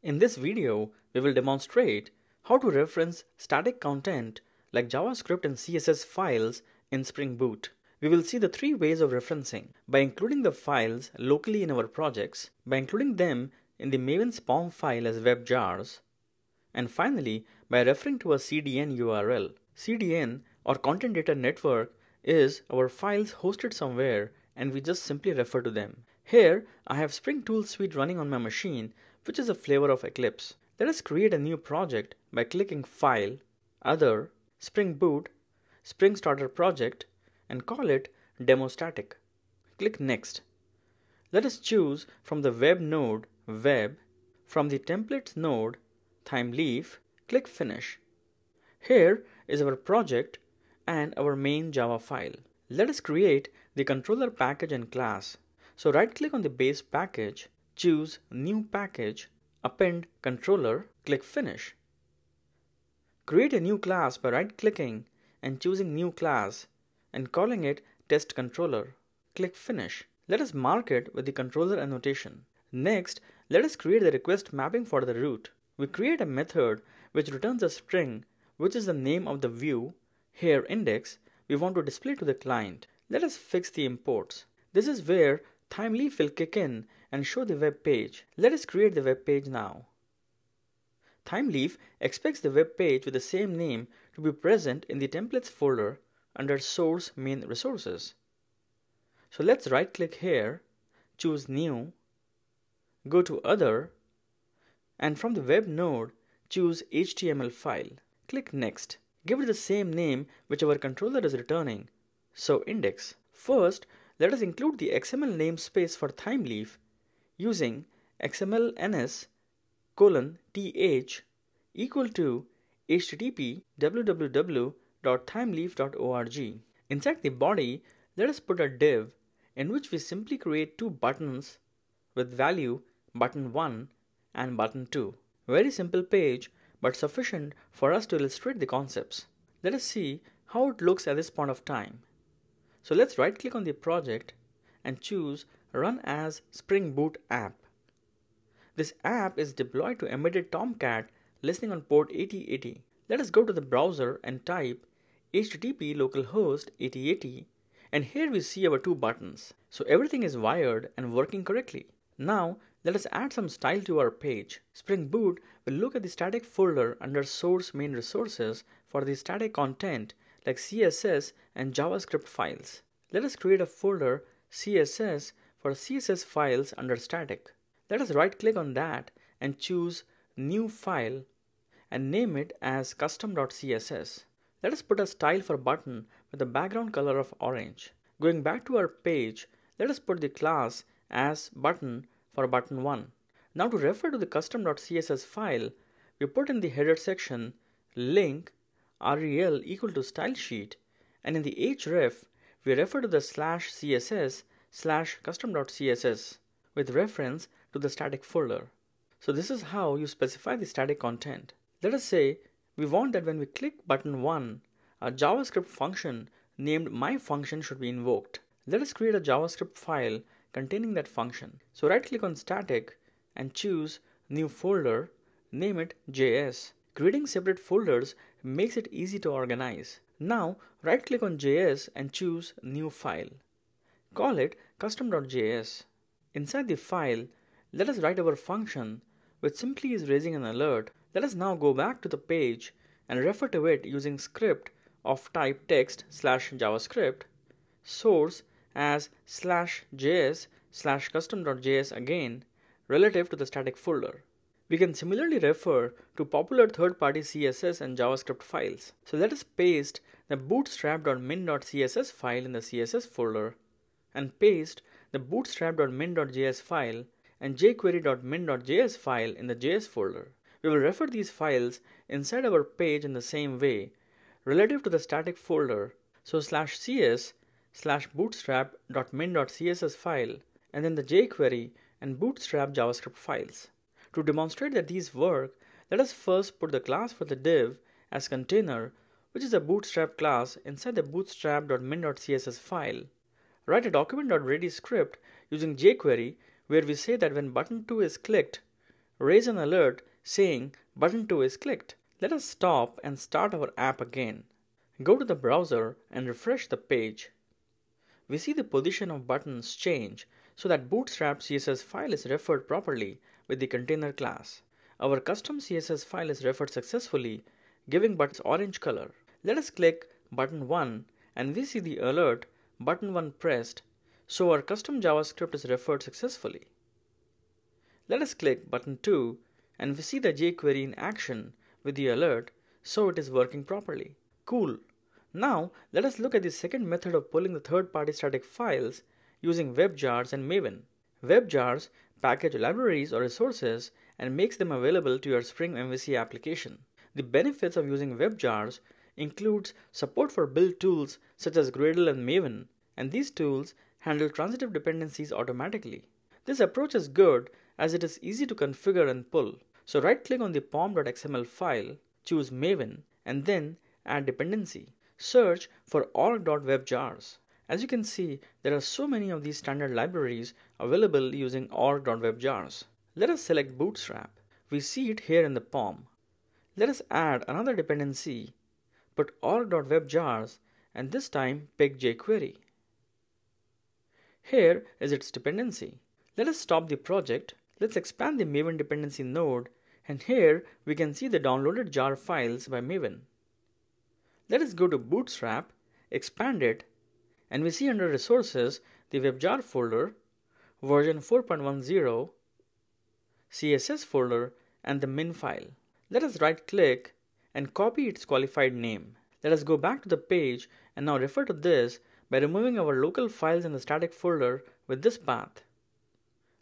In this video, we will demonstrate how to reference static content like JavaScript and CSS files in Spring Boot. We will see the three ways of referencing by including the files locally in our projects, by including them in the Maven's POM file as web jars, and finally by referring to a CDN URL. CDN or Content Data Network is our files hosted somewhere and we just simply refer to them. Here I have Spring Tool Suite running on my machine which is a flavor of Eclipse. Let us create a new project by clicking File, Other, Spring Boot, Spring Starter Project and call it Demo Static. Click Next. Let us choose from the Web node Web, from the Templates node Thymeleaf, click Finish. Here is our project and our main Java file. Let us create the controller package and class. So right click on the base package, choose new package, append controller, click finish. Create a new class by right clicking and choosing new class and calling it test controller. Click finish. Let us mark it with the controller annotation. Next, let us create the request mapping for the root. We create a method which returns a string which is the name of the view, here index, we want to display to the client. Let us fix the imports. This is where Thymeleaf will kick in and show the web page. Let us create the web page now. Thymeleaf expects the web page with the same name to be present in the templates folder under source main resources. So let's right click here, choose new, go to other, and from the web node, choose HTML file. Click next. Give it the same name which our controller is returning, so index. First, let us include the XML namespace for Thymeleaf using xmlns colon th equal to http www.thymeleaf.org. Inside the body, let us put a div in which we simply create two buttons with value button 1 and button 2. Very simple page but sufficient for us to illustrate the concepts. Let us see how it looks at this point of time. So let's right click on the project and choose Run as Spring Boot app. This app is deployed to embedded Tomcat listening on port 8080. Let us go to the browser and type http localhost 8080 and here we see our two buttons. So everything is wired and working correctly. Now let us add some style to our page. Spring Boot will look at the static folder under source main resources for the static content like CSS and JavaScript files. Let us create a folder CSS for CSS files under static. Let us right click on that and choose new file and name it as custom.css. Let us put a style for button with a background color of orange. Going back to our page, let us put the class as button for button 1. Now to refer to the custom.css file, we put in the header section link rel equal to style sheet and in the href we refer to the slash css slash custom.css with reference to the static folder. So this is how you specify the static content. Let us say we want that when we click button 1, a JavaScript function named myFunction should be invoked. Let us create a JavaScript file containing that function. So right click on static and choose new folder, name it JS. Creating separate folders makes it easy to organize. Now right click on JS and choose new file. Call it custom.js. Inside the file, let us write our function which simply is raising an alert. Let us now go back to the page and refer to it using script of type text slash javascript source as slash js slash custom.js again relative to the static folder. We can similarly refer to popular third-party CSS and JavaScript files. So let us paste the bootstrap.min.css file in the CSS folder and paste the bootstrap.min.js file and jquery.min.js file in the JS folder. We will refer these files inside our page in the same way relative to the static folder. So slash cs slash bootstrap.min.css file and then the jQuery and bootstrap JavaScript files. To demonstrate that these work, let us first put the class for the div as container, which is a bootstrap class inside the bootstrap.min.css file. Write a document.ready script using jQuery where we say that when button 2 is clicked, raise an alert saying button 2 is clicked. Let us stop and start our app again. Go to the browser and refresh the page. We see the position of buttons change so that bootstrap CSS file is referred properly with the container class. Our custom CSS file is referred successfully, giving buttons orange color. Let us click button 1 and we see the alert button 1 pressed, so our custom JavaScript is referred successfully. Let us click button 2 and we see the jQuery in action with the alert, so it is working properly. Cool. Now let us look at the second method of pulling the third-party static files using WebJars and Maven. WebJars package libraries or resources and makes them available to your Spring MVC application. The benefits of using WebJars includes support for build tools such as Gradle and Maven, and these tools handle transitive dependencies automatically. This approach is good as it is easy to configure and pull. So right click on the pom.xml file, choose Maven, and then add dependency. Search for org.webjars. As you can see, there are so many of these standard libraries available using org.webjars. Let us select Bootstrap. We see it here in the POM. Let us add another dependency, put org.webjars, and this time pick jQuery. Here is its dependency. Let us stop the project. Let's expand the Maven dependency node, and here we can see the downloaded jar files by Maven. Let us go to Bootstrap, expand it, and we see under resources the WebJar folder, version 4.10, CSS folder, and the min file. Let us right click and copy its qualified name. Let us go back to the page and now refer to this by removing our local files in the static folder with this path.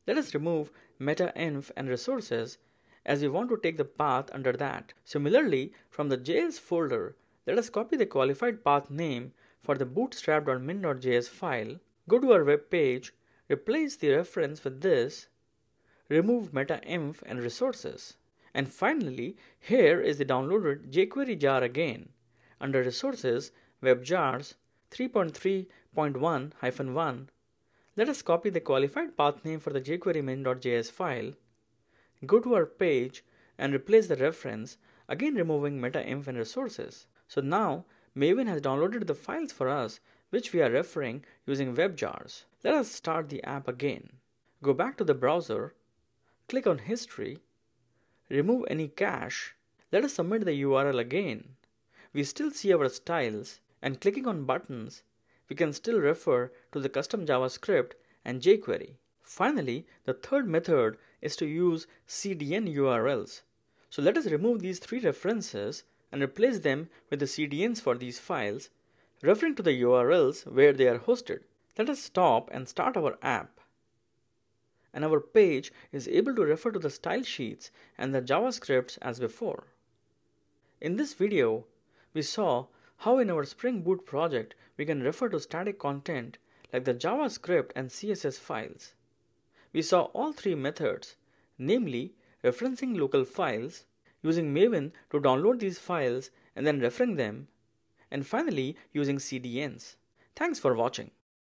Let us remove meta-inf and resources as we want to take the path under that. Similarly, from the JS folder, let us copy the qualified path name for the bootstrap.min.js file, go to our web page, replace the reference with this, remove meta-inf and resources. And finally, here is the downloaded jQuery jar again. Under resources, web jars 3.3.1-1, let us copy the qualified path name for the jQuery min.js file, go to our page and replace the reference, again removing meta-inf and resources. So now Maven has downloaded the files for us, which we are referring using WebJars. Let us start the app again. Go back to the browser, click on History, remove any cache. Let us submit the URL again. We still see our styles, and clicking on buttons, we can still refer to the custom JavaScript and jQuery. Finally, the third method is to use CDN URLs. So let us remove these three references and replace them with the CDNs for these files, referring to the URLs where they are hosted. Let us stop and start our app. And our page is able to refer to the style sheets and the JavaScripts as before. In this video, we saw how in our Spring Boot project we can refer to static content like the JavaScript and CSS files. We saw all three methods, namely referencing local files, using Maven to download these files and then referring them, and finally using CDNs. Thanks for watching.